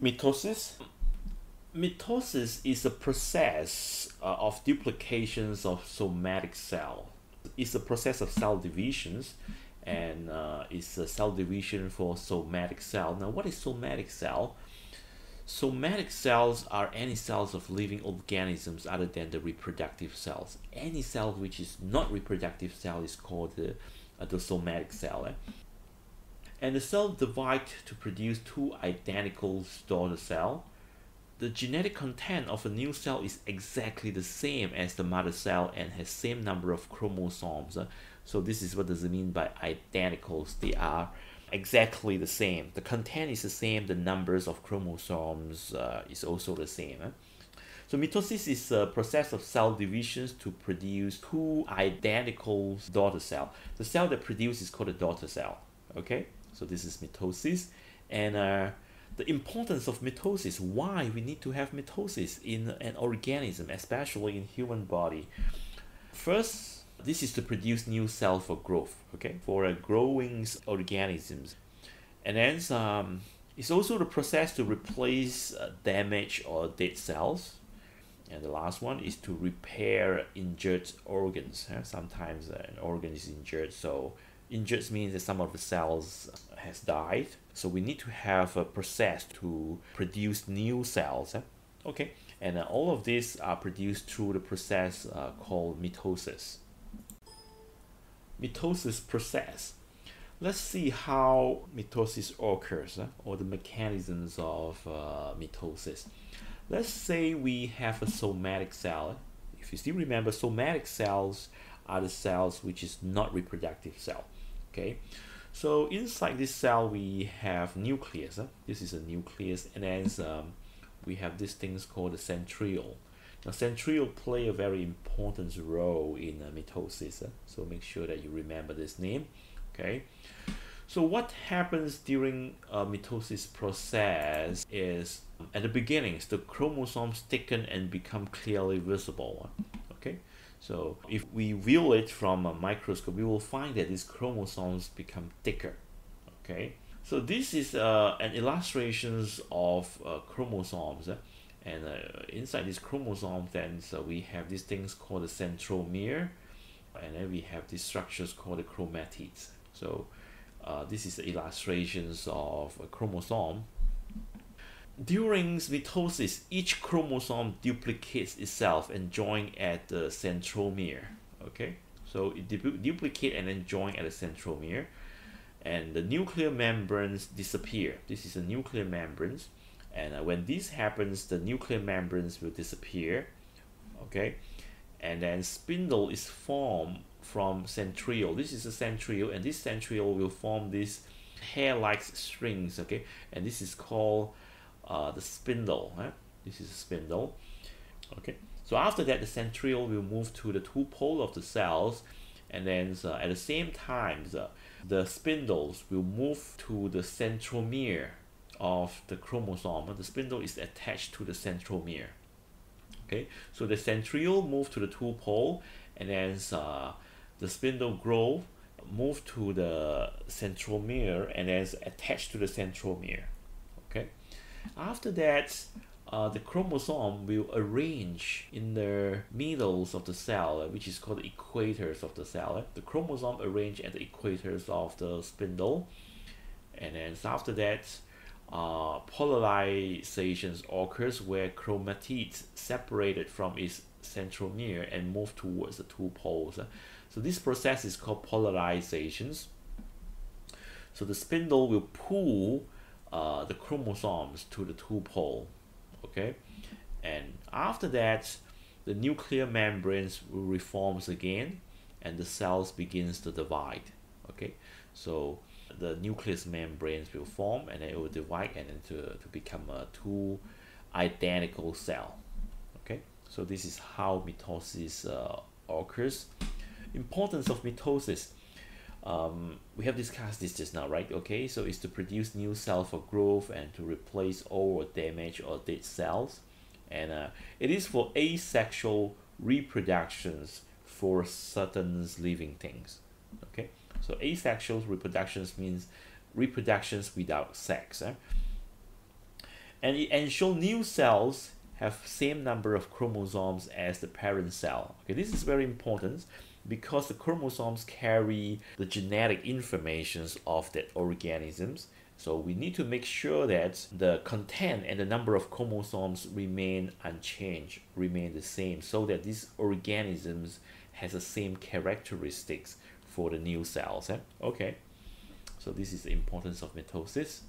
Mitosis. Mitosis is a process uh, of duplications of somatic cell. It's a process of cell divisions and uh, it's a cell division for somatic cell. Now what is somatic cell? Somatic cells are any cells of living organisms other than the reproductive cells. Any cell which is not reproductive cell is called the, uh, the somatic cell. Eh? And the cell divides to produce two identical daughter cell. The genetic content of a new cell is exactly the same as the mother cell and has same number of chromosomes. So this is what does it mean by identicals. They are exactly the same. The content is the same. The numbers of chromosomes uh, is also the same. Eh? So mitosis is a process of cell divisions to produce two identical daughter cell. The cell that produces is called a daughter cell. Okay, so this is mitosis, and uh, the importance of mitosis. Why we need to have mitosis in an organism, especially in human body. First, this is to produce new cell for growth, okay, for a growing organisms. And then um, it's also the process to replace uh, damaged or dead cells. And the last one is to repair injured organs. Yeah? Sometimes uh, an organ is injured, so injured means that some of the cells has died. So we need to have a process to produce new cells. Okay, and uh, all of these are produced through the process uh, called mitosis mitosis process. Let's see how mitosis occurs uh, or the mechanisms of uh, mitosis. Let's say we have a somatic cell. If you still remember, somatic cells the cells which is not reproductive cell. Okay, so inside this cell we have nucleus. This is a nucleus, and then um, we have these things called the centriole. Now, centriole play a very important role in uh, mitosis, so make sure that you remember this name. Okay. So what happens during mitosis process is at the beginning, the chromosomes thicken and become clearly visible. So if we view it from a microscope, we will find that these chromosomes become thicker. Okay. So this is uh, an illustrations of uh, chromosomes. Uh, and uh, inside this chromosome then so we have these things called the centromere and then we have these structures called the chromatids so uh, this is the illustrations of a chromosome during mitosis each chromosome duplicates itself and join at the centromere okay? So it du duplicate and then join at the centromere and the nuclear membranes disappear. This is the nuclear membranes and uh, when this happens the nuclear membranes will disappear okay? And then spindle is formed from centriole. This is a centriole and this centriole will form these hair-like strings okay? And this is called uh, the spindle this is a spindle. Okay. So after that the centriole will move to the two pole of the cells and then uh, at the same time the, the spindles will move to the centromere of the chromosome, the spindle is attached to the centromere. Okay, so the centriole move to the two pole, and then uh, the spindle grow, move to the centromere, and then attached to the centromere. After that, uh, the chromosome will arrange in the middles of the cell, which is called the equators of the cell. The chromosome arrange at the equators of the spindle, and then after that, uh, polarizations occurs where chromatids separated from its centromere and move towards the two poles. So this process is called polarizations. So the spindle will pull uh, the chromosomes to the two pole. Okay, and after that, the nuclear membranes will reforms again, and the cells begins to divide. Okay, so the nucleus membranes will form and it will divide and then to, to become a two identical cell okay so this is how mitosis uh, occurs importance of mitosis um, we have discussed this just now right okay so it's to produce new cell for growth and to replace old or damaged or dead cells and uh, it is for asexual reproductions for certain living things okay so asexual reproductions means reproductions without sex. Eh? and it ensure new cells have same number of chromosomes as the parent cell. Okay, this is very important because the chromosomes carry the genetic informations of that organisms. So we need to make sure that the content and the number of chromosomes remain unchanged, remain the same, so that these organisms has the same characteristics for the new cells. Eh? Okay, so this is the importance of mitosis.